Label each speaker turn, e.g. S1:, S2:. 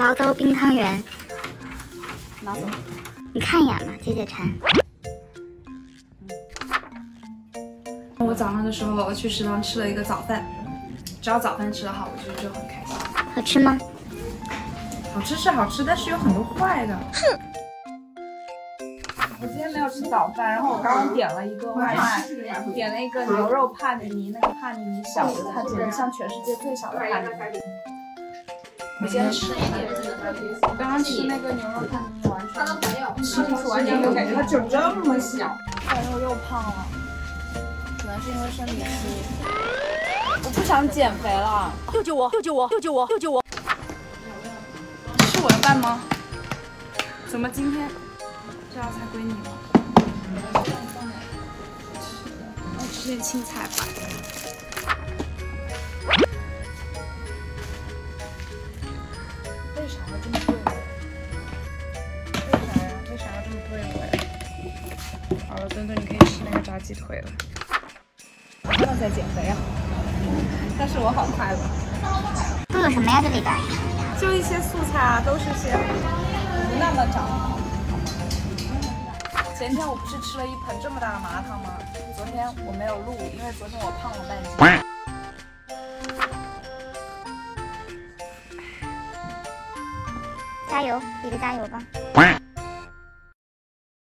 S1: 醪糟冰汤圆，
S2: 醪糟。
S1: 你看一眼嘛，解解馋。
S2: 我早上的时候去食堂吃了一个早饭，只要早饭吃得好，我觉得就很开心。
S1: 好吃吗？
S2: 好吃是好吃，但是有很多坏的。哼！我今天没有吃早饭，然后我刚刚点了一个外卖，点了一个牛肉帕尼尼，那个帕尼尼小的，它简直像全世界最小的帕尼尼。我先吃一点，我刚刚吃那个牛肉帕尼尼，完全吃进去完全没有感觉它就这么小。感觉我又胖了，可能是因为生理期。我不想减肥了，
S3: 救救我！救救我！救救我！救救我！
S2: 是我的饭吗？怎么今天这道菜归你了？我吃点青菜吧。为啥呀？为啥要这么对我呀？好了，墩墩，你可以吃那个炸鸡腿了。我真的在减肥啊，但是我好快乐。
S1: 都有什么呀？这里边？
S2: 就一些素菜啊，都是些不那么长。前天我不是吃了一盆这么大的麻辣烫吗？昨天我没有录，因为昨天我胖了半斤。
S1: 加油，一个加油吧。